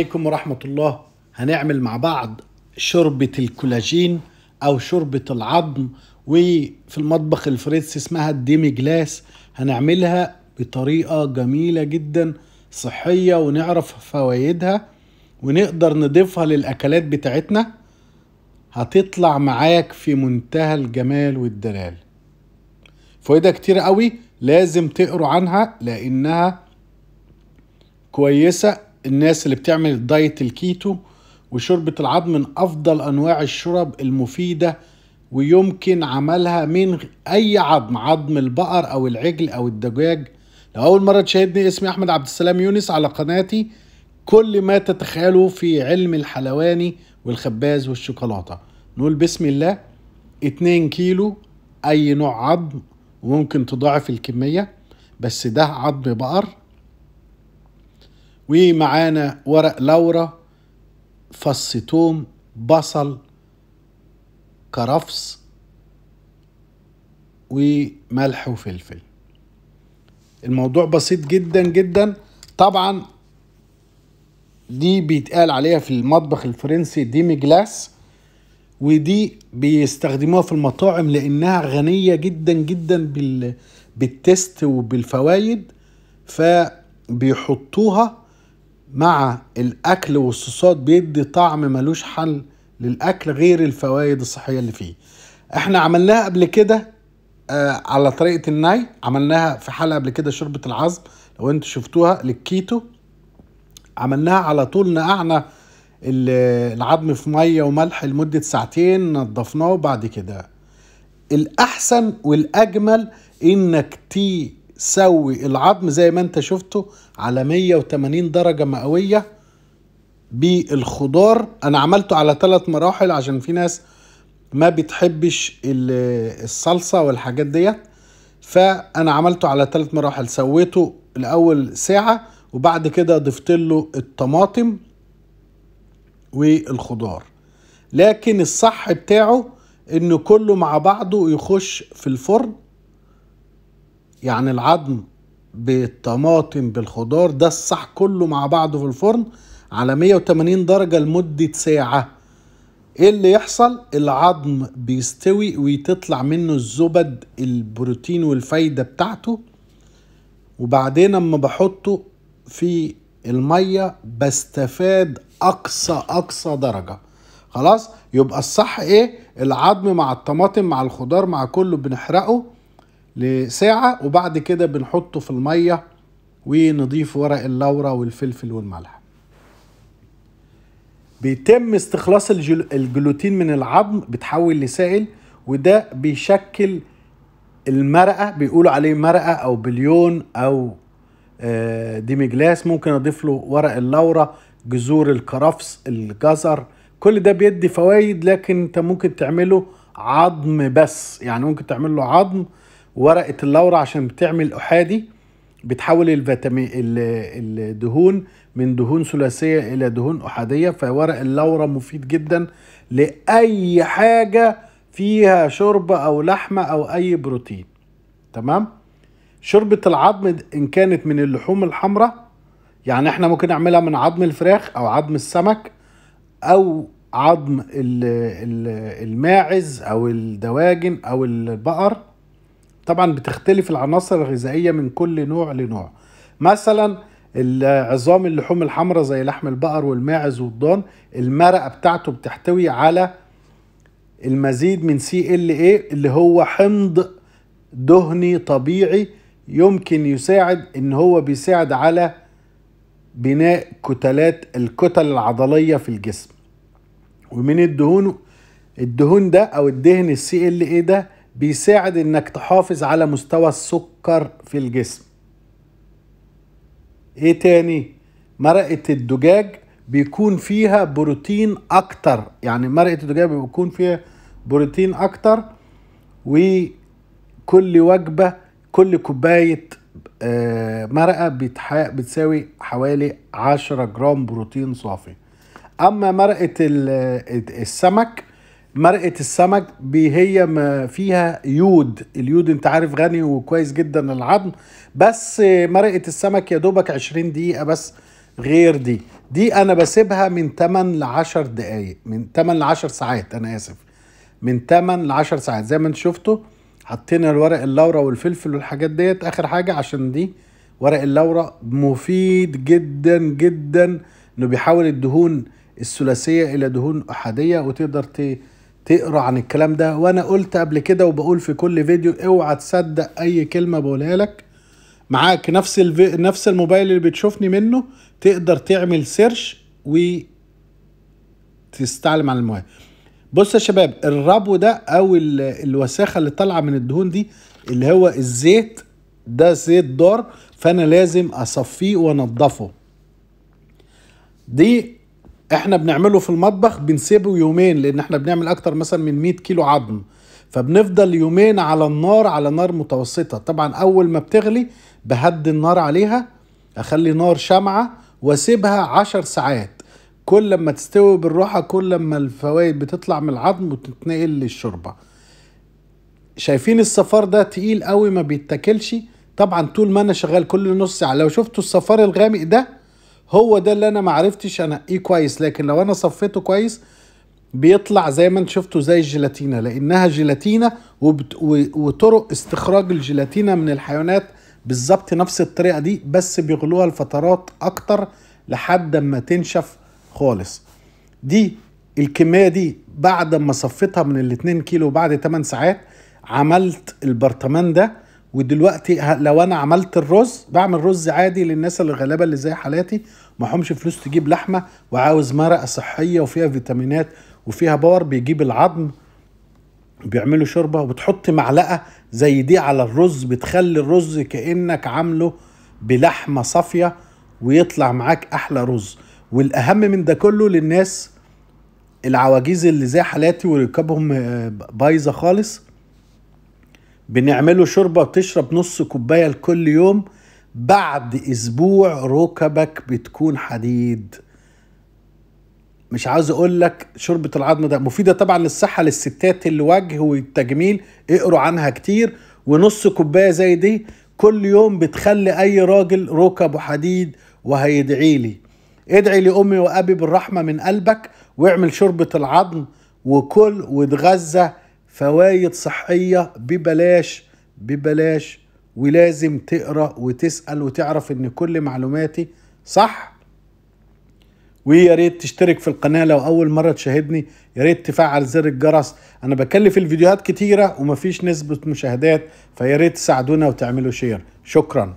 عليكم ورحمة الله. هنعمل مع بعض شوربة الكولاجين أو شوربة العظم وفي المطبخ الفرنسي اسمها الديمي جلاس. هنعملها بطريقة جميلة جدا صحية ونعرف فوائدها ونقدر نضيفها للأكلات بتاعتنا. هتطلع معاك في منتهى الجمال والدلال. فوائدها كتير قوي لازم تقروا عنها لأنها كويسة الناس اللي بتعمل ال diet ال keto وشوربة العظم من أفضل أنواع الشرب المفيدة ويمكن عملها من أي عظم عظم البقر أو العجل أو الدجاج. لو أول مرة تشاهدني اسمي أحمد عبد السلام يونس على قناتي. كل ما تتخيله في علم الحلواني والخباز والشوكولاتة. نقول بسم الله. 2 كيلو أي نوع عظم وممكن تضاعف الكمية. بس ده عظم بقر. ومعانا ورق لورا فص توم بصل كرفس وملح وفلفل. الموضوع بسيط جدا جدا. طبعا دي بيتقال عليها في المطبخ الفرنسي ديمي جلاس ودي بيستخدموها في المطاعم لأنها غنية جدا جدا بال بالتست وبالفوايد فبيحطوها مع الأكل والصوصات بيدي طعم ملوش حل للأكل غير الفوائد الصحية اللي فيه. إحنا عملناها قبل كده آه على طريقة الناي. عملناها في حلقة قبل كده شوربة العظم لو أنتوا شفتوها للكيتو. عملناها على طول نقعنا العظم في مية وملح لمدة ساعتين نضفناه وبعد كده. الأحسن والأجمل إنك تسوي العظم زي ما انت شفته على 180 درجة مئوية بالخضار. أنا عملته على ثلاث مراحل عشان في ناس ما بتحبش الصلصة والحاجات ديت. فأنا عملته على ثلاث مراحل سويته الأول ساعة وبعد كده ضفت له الطماطم والخضار. لكن الصح بتاعه إنه كله مع بعضه يخش في الفرن يعني العظم بالطماطم بالخضار ده الصح كله مع بعضه في الفرن على 180 درجة لمدة ساعة. إيه اللي يحصل؟ العظم بيستوي وتطلع منه الزبد البروتين والفايدة بتاعته. وبعدين أما بحطه في المية بستفاد أقصى أقصى درجة. خلاص؟ يبقى الصح إيه؟ العظم مع الطماطم مع الخضار مع كله بنحرقه. لساعة وبعد كده بنحطه في المية ونضيف ورق اللورة والفلفل والملح. بيتم استخلاص الجل... الجلوتين من العظم بتحول لسائل وده بيشكل المرقة بيقولوا عليه مرقة أو bouillon أو demi glace ممكن أضيف له ورق اللورة جذور الكرفس الجزر. كل ده بيدي فوائد لكن أنت ممكن تعمله عظم بس. يعني ممكن تعمل له عظم ورقة اللورة عشان بتعمل أحادي بتحول الفيتامين الدهون من دهون ثلاثية إلى دهون أحادية فورق اللورة مفيد جدا لأي حاجة فيها شوربة أو لحمة أو أي بروتين. تمام؟ شوربة العظم إن كانت من اللحوم الحمراء يعني إحنا ممكن نعملها من عظم الفراخ أو عظم السمك أو عظم الماعز أو الدواجن أو البقر. طبعا بتختلف العناصر الغذائية من كل نوع لنوع. مثلا العظام اللحوم الحمراء زي لحم البقر والماعز والضان المرقة بتاعته بتحتوي على المزيد من CLA اللي هو حمض دهني طبيعي يمكن يساعد إن هو بيساعد على بناء كتلات الكتل العضلية في الجسم. ومن الدهون الدهون ده أو الدهن ال CLA ده بيساعد إنك تحافظ على مستوى السكر في الجسم. إيه تاني؟ مرقة الدجاج بيكون فيها بروتين أكتر. يعني مرقة الدجاج بيكون فيها بروتين أكتر وكل وجبة كل كوباية مرقة بتساوي حوالي عشرة جرام بروتين صافي. أما مرقة السمك مرقة السمك هي فيها يود. اليود انت عارف غني وكويس جدا للعظم. بس مرقة السمك يا دوبك 20 دقيقة بس غير دي. دي أنا بسيبها من 8 ل 10 دقايق. من 8 ل 10 ساعات. أنا آسف. من 8 ل 10 ساعات. زي ما أنتم شفتوا حطينا الورق اللورا والفلفل والحاجات ديت. آخر حاجة عشان دي. ورق اللورا مفيد جدا جدا. إنه بيحول الدهون الثلاثية إلى دهون أحادية وتقدر ت... تقرأ عن الكلام ده. وأنا قلت قبل كده وبقول في كل فيديو اوعى تصدق أي كلمة بقولها لك. معاك نفس الفي... نفس الموبايل اللي بتشوفني منه. تقدر تعمل search و تستعلم عن المويه بص يا شباب الربو ده أو ال- الوساخة اللي طالعة من الدهون دي اللي هو الزيت ده زيت ضار فأنا لازم أصفيه وأنضفه. دي إحنا بنعمله في المطبخ بنسيبه يومين لأن إحنا بنعمل أكتر مثلا من 100 كيلو عظم. فبنفضل يومين على النار على نار متوسطة. طبعا أول ما بتغلي بهدي النار عليها أخلي نار شمعة وأسيبها عشر ساعات. كل ما تستوي بالراحة كل ما الفوائد بتطلع من العظم وتتنقل للشوربة. شايفين الصفار ده تقيل قوي ما بيتاكلش. طبعا طول ما أنا شغال كل نص ساعة. لو شفتوا الصفار الغامق ده هو ده اللي أنا ما عرفتش انقيه كويس لكن لو أنا صفيته كويس بيطلع زي ما أنت شفتوا زي الجيلاتينا لأنها جيلاتينا وبت... وطرق استخراج الجيلاتينا من الحيوانات بالظبط نفس الطريقة دي بس بيغلوها لفترات أكتر لحد ما تنشف خالص. دي الكمية دي بعد ما صفيتها من الاتنين كيلو بعد 8 ساعات عملت البرطمان ده ودلوقتي لو أنا عملت الرز بعمل رز عادي للناس اللي غلابه اللي زي حالاتي معهمش فلوس تجيب لحمة وعاوز مرقة صحية وفيها فيتامينات وفيها باور بيجيب العظم بيعملوا شوربة وبتحط معلقة زي دي على الرز بتخلي الرز كأنك عامله بلحمة صافية ويطلع معاك أحلى رز. والأهم من ده كله للناس العواجيز اللي زي حالاتي وركابهم آه، بايظة خالص بنعمله شوربة بتشرب نص كوباية لكل يوم. بعد أسبوع ركبك بتكون حديد. مش عاوز أقول لك شوربة العظم ده مفيدة طبعا للصحة للستات الوجه والتجميل. اقروا عنها كتير. ونص كوباية زي دي كل يوم بتخلي أي راجل ركبه حديد وهيدعي لي. ادعي لأمي وأبي بالرحمة من قلبك واعمل شوربة العظم وكل واتغذى فوايد صحية ببلاش ببلاش ولازم تقرأ وتسأل وتعرف إن كل معلوماتي صح. ويا ريت تشترك في القناة لو أول مرة تشاهدني يا ريت تفعل زر الجرس. أنا بكلف الفيديوهات كتيرة ومفيش نسبة مشاهدات فيا ريت تساعدونا وتعملوا share شكرا.